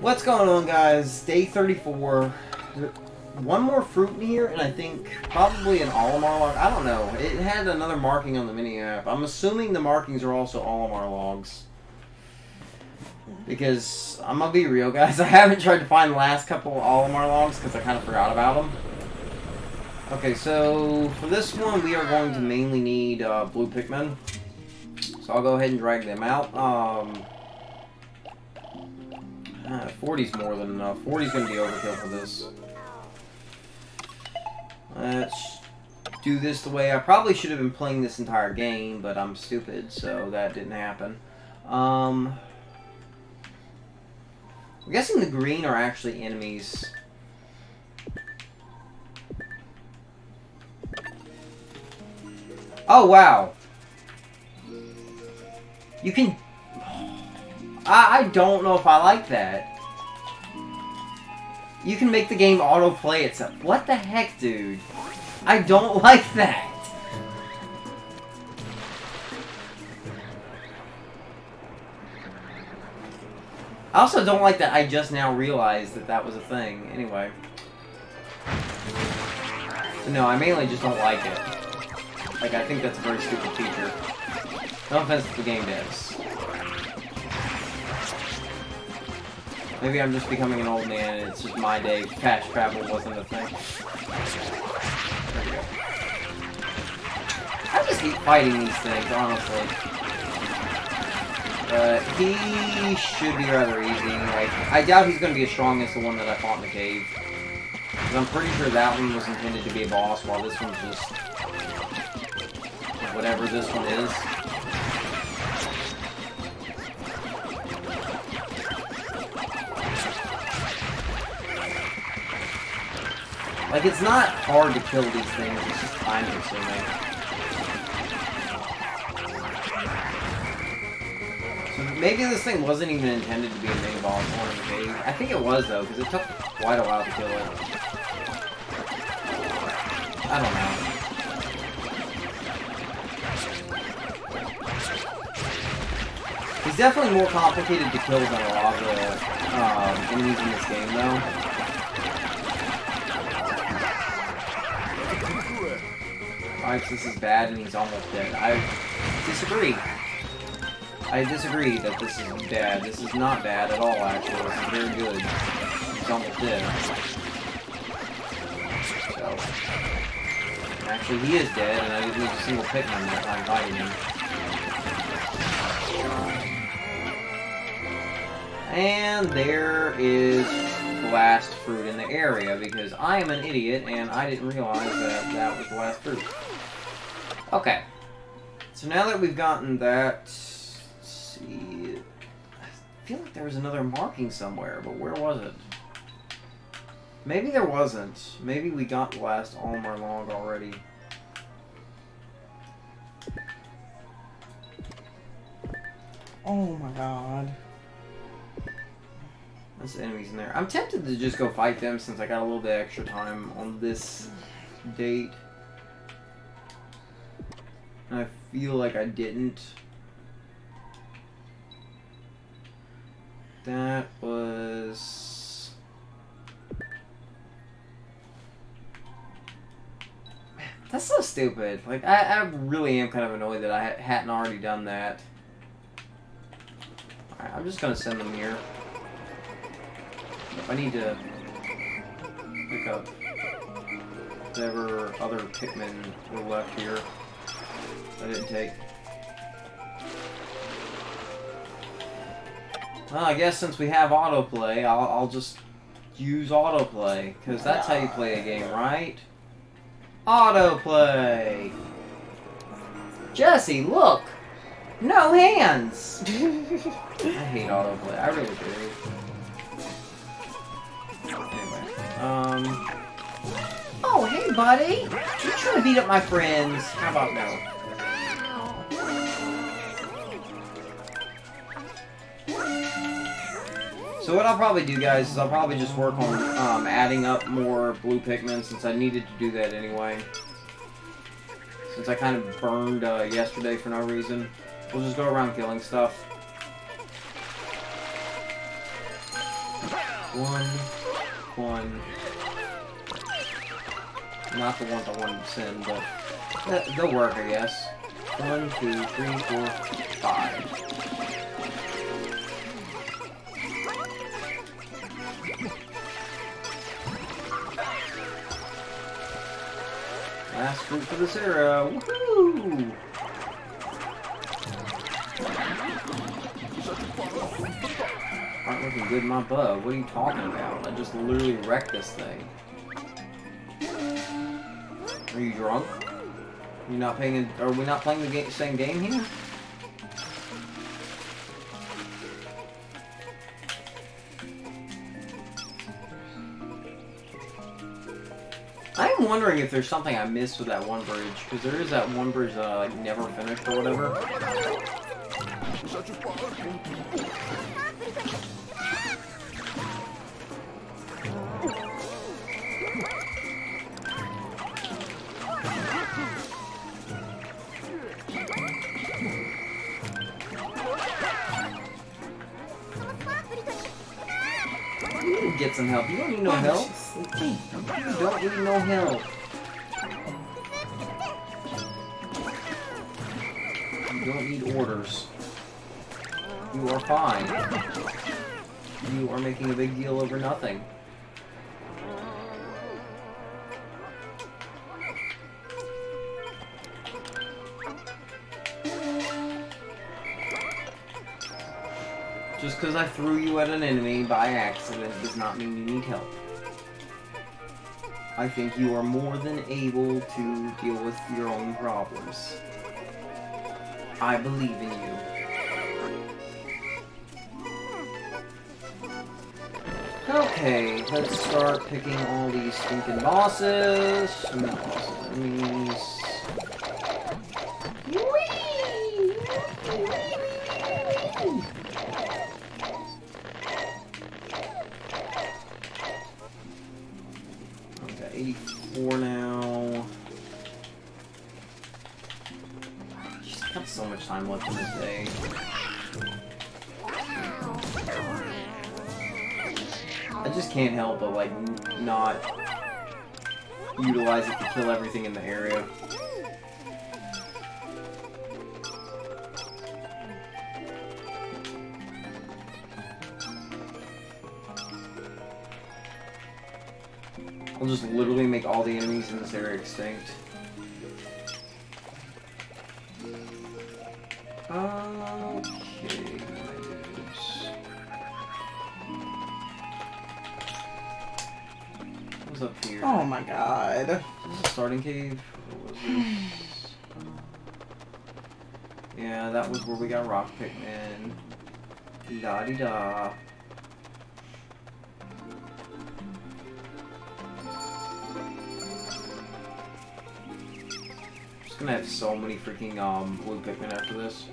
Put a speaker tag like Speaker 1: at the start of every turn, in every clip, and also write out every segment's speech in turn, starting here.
Speaker 1: What's going on, guys? Day 34. One more fruit in here, and I think probably an Olimar log. I don't know. It had another marking on the mini map. I'm assuming the markings are also Olimar logs. Because, I'm gonna be real, guys. I haven't tried to find the last couple Olimar logs because I kind of forgot about them. Okay, so for this one, we are going to mainly need uh, blue Pikmin. So I'll go ahead and drag them out. Um, uh, 40's more than enough. 40's going to be overkill for this. Let's do this the way I probably should have been playing this entire game, but I'm stupid, so that didn't happen. Um, I'm guessing the green are actually enemies. Oh, wow. You can... I, I don't know if I like that. You can make the game autoplay itself. What the heck, dude? I don't like that. I also don't like that I just now realized that that was a thing. Anyway. No, I mainly just don't like it. Like, I think that's a very stupid feature. No offense to the game devs. Maybe I'm just becoming an old man and it's just my day. Cash travel wasn't a thing. I just keep fighting these things, honestly. But he should be rather easy. Like, I doubt he's going to be as strong as the one that I fought in the cave. Because I'm pretty sure that one was intended to be a boss, while this one's just... whatever this one is. Like, it's not hard to kill these things, it's just time consuming. So maybe this thing wasn't even intended to be a main boss or think it was, though, because it took quite a while to kill it. I don't know. He's definitely more complicated to kill than a lot of the um, enemies in this game, though. This is bad and he's almost dead. I disagree. I disagree that this is bad. This is not bad at all, actually. This is very good. He's almost dead. So... Actually, he is dead, and I didn't lose a single Pikmin that time fighting him. And there is last fruit in the area, because I am an idiot, and I didn't realize that that was the last fruit. Okay. So now that we've gotten that, see, I feel like there was another marking somewhere, but where was it? Maybe there wasn't. Maybe we got the last Olimar log already.
Speaker 2: Oh my god.
Speaker 1: There's enemies in there. I'm tempted to just go fight them since I got a little bit extra time on this date. Feel like I didn't. That was... That's so stupid. Like, I, I really am kind of annoyed that I hadn't already done that. Alright, I'm just gonna send them here. I need to pick up whatever other Pikmin were left here. I didn't take. Well, I guess since we have autoplay, I'll, I'll just use autoplay, because that's how you play a game, right? Autoplay! Jesse, look! No hands! I hate autoplay, I really do. Anyway, um... Oh, hey, buddy! You trying to beat up my friends? How about no? So what I'll probably do, guys, is I'll probably just work on um, adding up more blue Pikmin since I needed to do that anyway. Since I kind of burned uh, yesterday for no reason. We'll just go around killing stuff. One, one. Not the wanted to send, but they'll work, I guess. One, two, three, four, five. For this era. Woohoo! Aren't looking good my bug. What are you talking about? I just literally wrecked this thing. Are you drunk? You not paying? Are we not playing the game, same game here? I'm wondering if there's something I missed with that one bridge, because there is that one bridge that I like never finished or whatever. Some help. You don't need no help. You don't need no help. You don't need orders. You are fine. You are making a big deal over nothing. Just because I threw you at an enemy by accident does not mean you need help. I think you are more than able to deal with your own problems. I believe in you. Okay, let's start picking all these stinking bosses. Bosses. Just but like not utilize it to kill everything in the area. I'll just literally make all the enemies in this area extinct. My
Speaker 2: god.
Speaker 1: Is this a starting cave? Yeah, that was where we got rock Pikmin. La di da. Just gonna have so many freaking um blue Pikmin after this.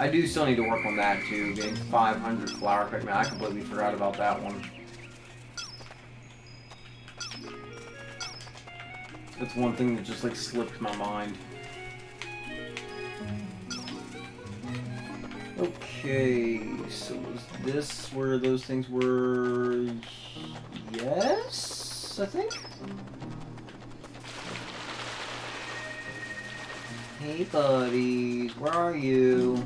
Speaker 1: I do still need to work on that too, getting 500 flower Pikmin. I completely forgot about that one. That's one thing that just like slipped my mind. Okay, so was this where those things were? Yes, I think. Hey buddies, where are you?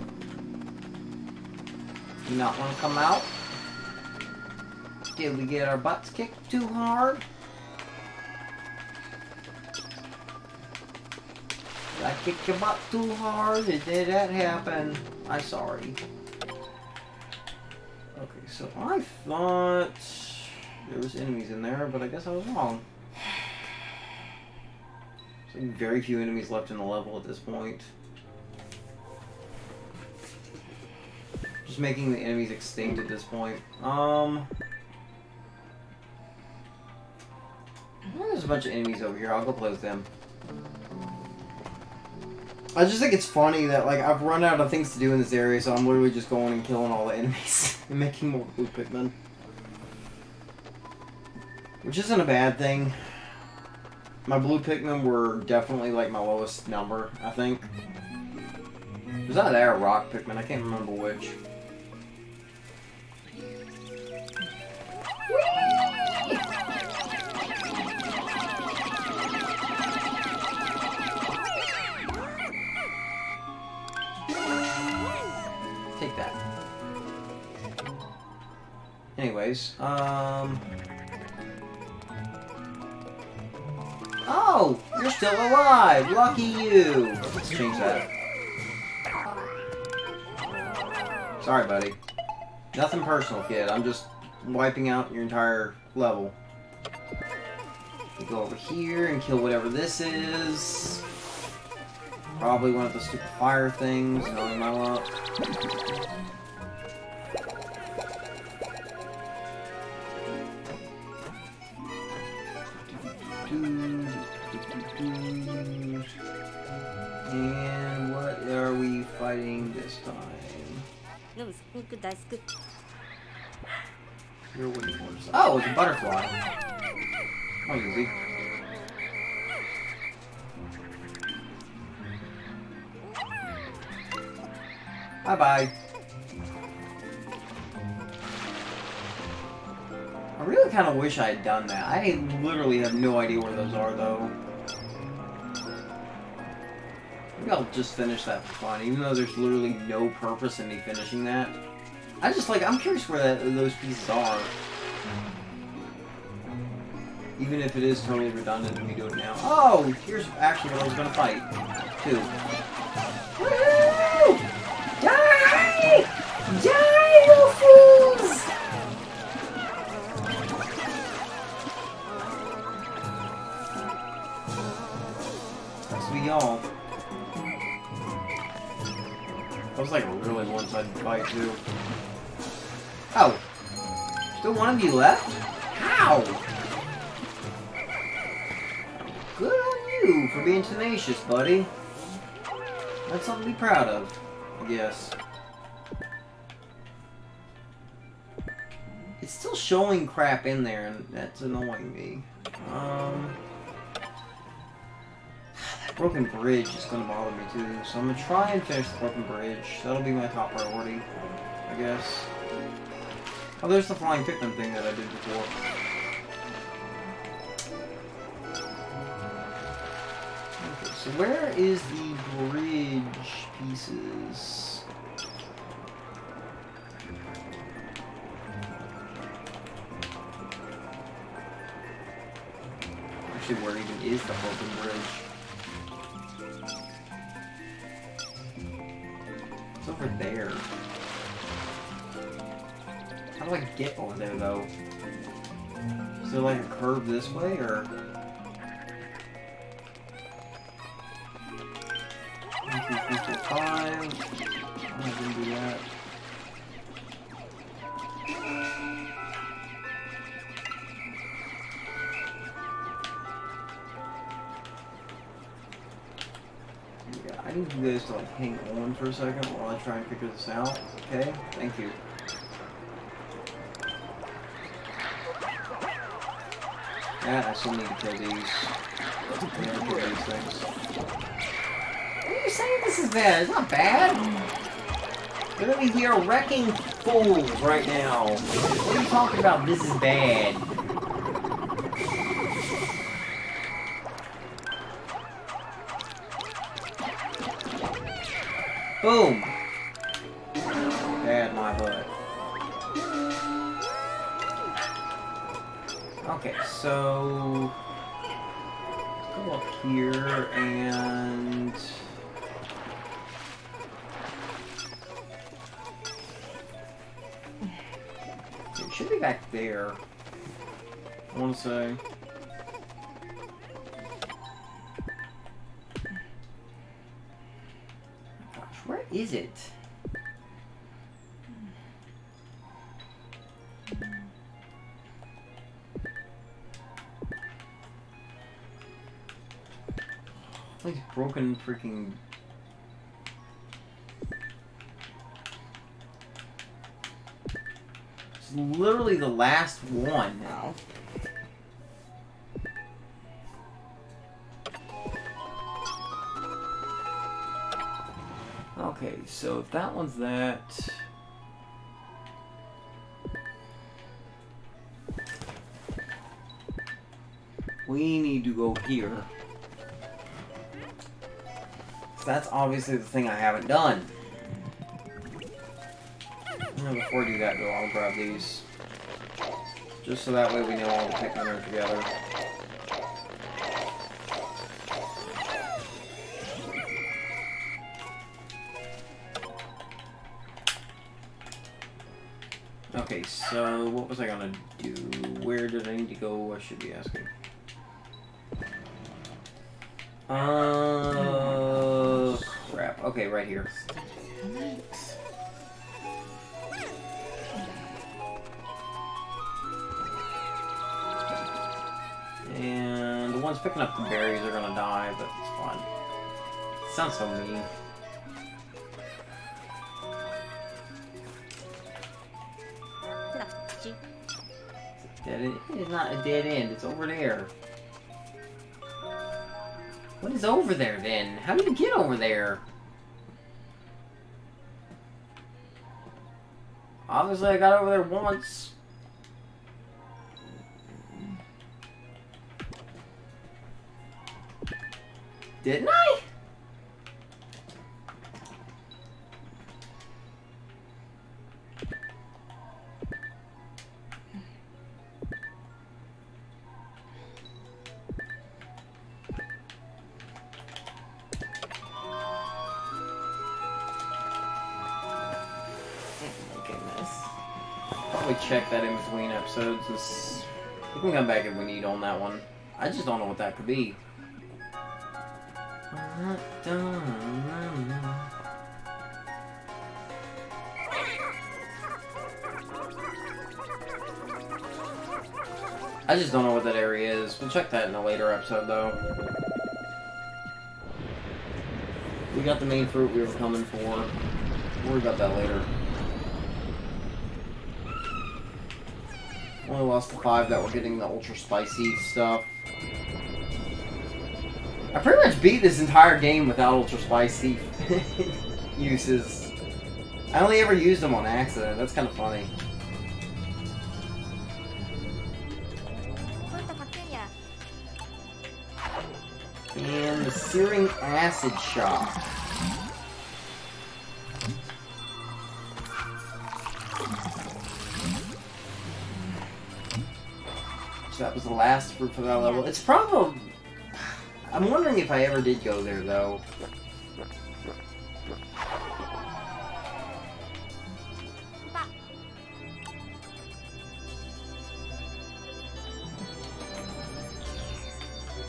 Speaker 1: You not want to come out? Did we get our butts kicked too hard? Did I kick your butt too hard? Did that happen? I'm sorry. Okay, so I thought there was enemies in there, but I guess I was wrong. There's like very few enemies left in the level at this point. Just making the enemies extinct at this point. Um... There's a bunch of enemies over here. I'll go play with them. I just think it's funny that like I've run out of things to do in this area, so I'm literally just going and killing all the enemies and making more blue Pikmin. Which isn't a bad thing. My blue Pikmin were definitely like my lowest number, I think. Was that a rock Pikmin? I can't remember which. Anyways, um... Oh! You're still alive! Lucky you! Let's change that. Sorry, buddy. Nothing personal, kid. I'm just wiping out your entire level. We go over here and kill whatever this is. Probably one of the stupid fire things, knowing my luck. And what are we fighting this time? You're. Oh, it's a butterfly. Oh, easy. Bye-bye. Kind of wish I had done that. I literally have no idea where those are, though. Maybe I'll just finish that fun, even though there's literally no purpose in me finishing that. I just like, I'm curious where that, those pieces are. Even if it is totally redundant and we do it now. Oh, here's actually what I was gonna fight. Two. Fight too. Oh. Still one of you left? How? Good on you for being tenacious, buddy. That's something to be proud of, I guess. It's still showing crap in there, and that's annoying me. Um, broken bridge is going to bother me too, so I'm going to try and finish the broken bridge. That'll be my top priority, I guess. Oh, there's the flying Pikmin thing that I did before. Okay, so where is the bridge pieces? Actually, where even is the broken bridge? Over there. How do I get over there, though? Is there like a curve this way, or...? Five. I'm not gonna do that. Need you guys to like hang on for a second while I try and figure this out. Okay? Thank you. Yeah, I still need to kill these. Yeah, kill these things. What are you saying this is bad? It's not bad. Gonna be here wrecking fools right now. What are you talking about? This is bad. Boom. Bad my butt. Okay, so let's go up here and it should be back there. I want to say. Is it? Like broken freaking. It's literally the last one.
Speaker 2: Wow.
Speaker 1: So if that one's that. We need to go here. That's obviously the thing I haven't done. And before I do that, though, I'll grab these. Just so that way we know all the Pikmin are together. What was I gonna do? Where did I need to go? I should be asking. Uh, crap. Okay, right here. And the ones picking up the berries are gonna die, but it's fine. Sounds so mean. Dead end? It's not a dead end. It's over there. What is over there then? How did you get over there? Obviously, I got over there once. Didn't I? We can come back if we need on that one. I just don't know what that could be. I just don't know what that area is. We'll check that in a later episode, though. We got the main fruit we were coming for. We'll worry about that later. Only lost the five that were getting the ultra spicy stuff. I pretty much beat this entire game without ultra spicy uses. I only ever used them on accident. That's kind of funny. And the searing acid shot. So that was the last fruit for that level. It's probably. I'm wondering if I ever did go there though.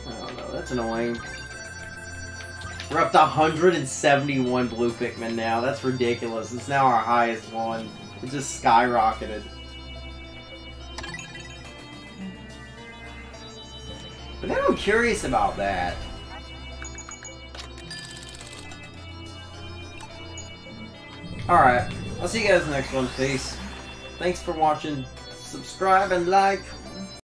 Speaker 1: I don't know. That's annoying. We're up to 171 blue Pikmin now. That's ridiculous. It's now our highest one. It just skyrocketed. Curious about that. Alright. I'll see you guys next one. Peace. Thanks for watching. Subscribe and like.